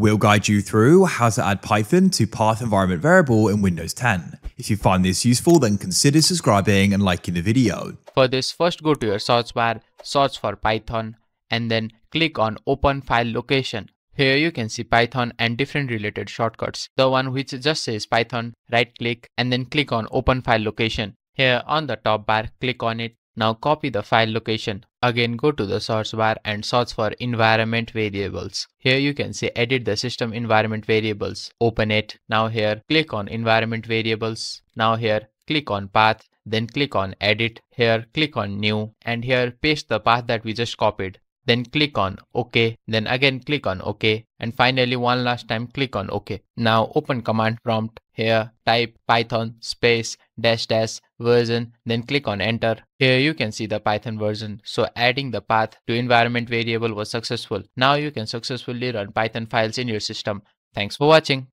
We'll guide you through how to add Python to path environment variable in Windows 10. If you find this useful, then consider subscribing and liking the video. For this, first go to your search bar, search for Python, and then click on Open File Location. Here you can see Python and different related shortcuts. The one which just says Python, right click and then click on Open File Location. Here on the top bar, click on it. Now copy the file location. Again go to the source bar and search for environment variables. Here you can see edit the system environment variables. Open it. Now here click on environment variables. Now here click on path then click on edit here click on new and here paste the path that we just copied then click on OK, then again click on OK, and finally one last time click on OK. Now open command prompt here, type python space dash dash version, then click on enter. Here you can see the python version. So adding the path to environment variable was successful. Now you can successfully run python files in your system. Thanks for watching.